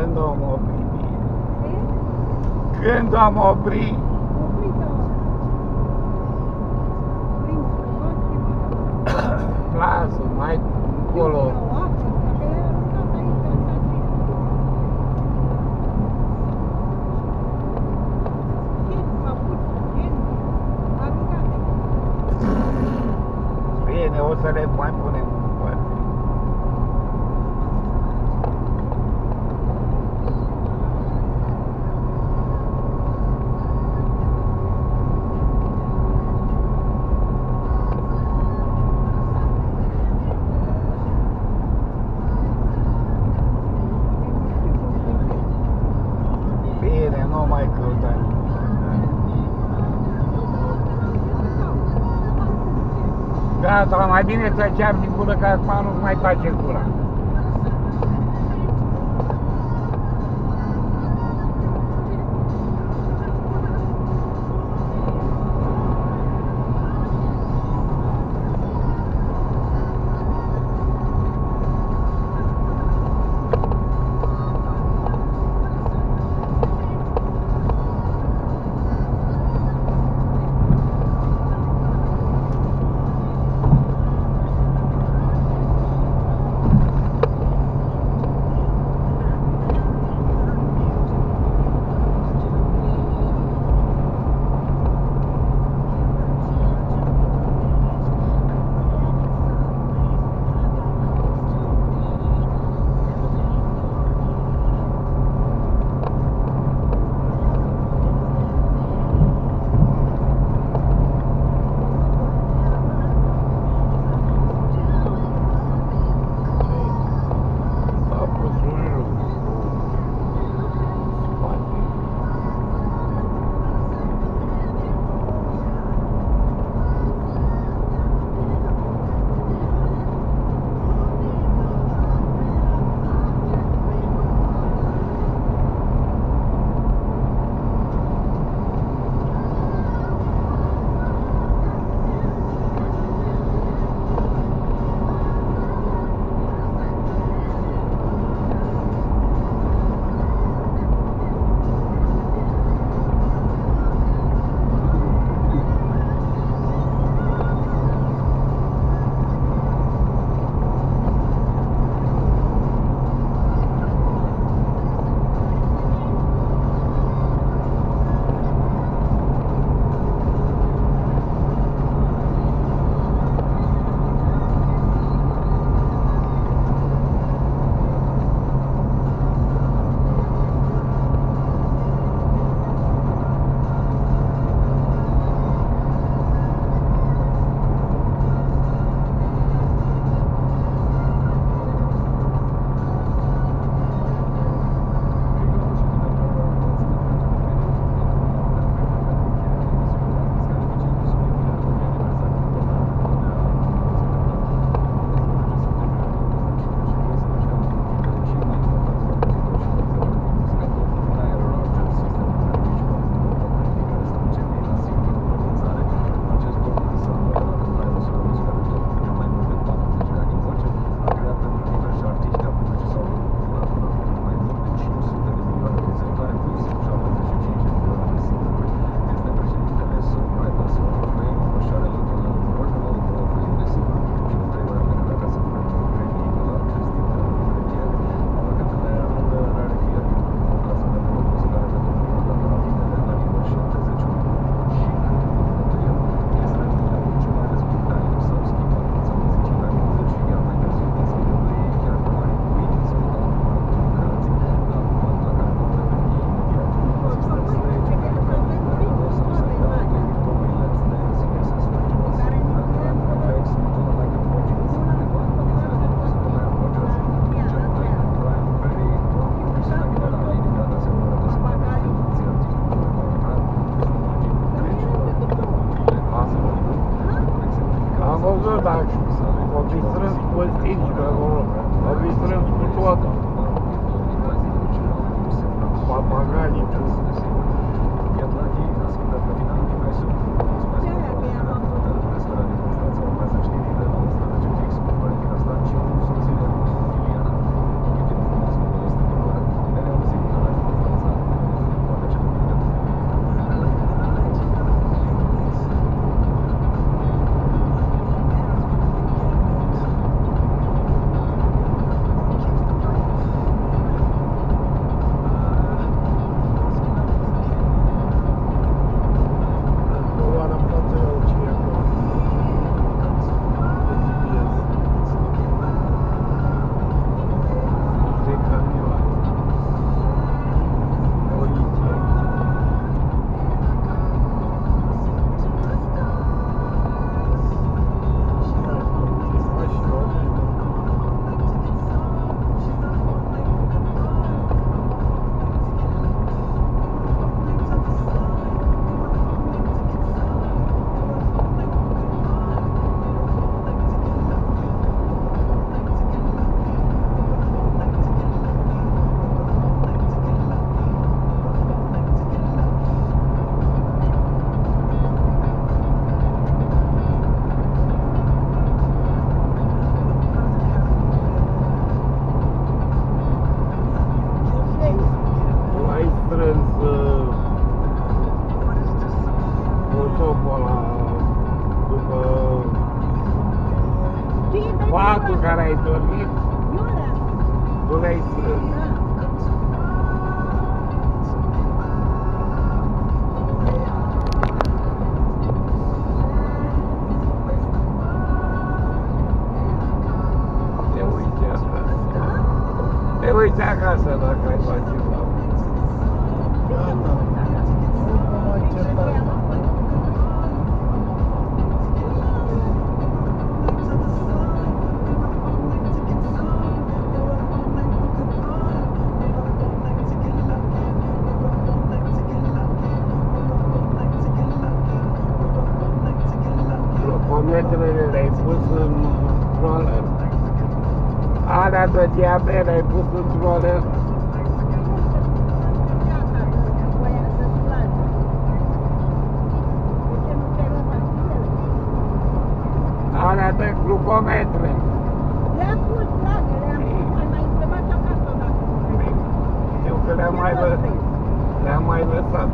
Când om opri? Când om opri? Lasă, mai încolo. Bine, o să le mai dar mai bine trăgeam din gură, că acum nu mai face gura. Albistrânsul Constantin, Albistrânsul Toată, Papaganii, y todo el roller. Alea de diabet le-ai pus în roller. Alea de glucometre. Le-am pus, dragă, le-am pus, ai mai întrebat acasă dacă Știu că le-am mai, lă- le-am mai lăsat.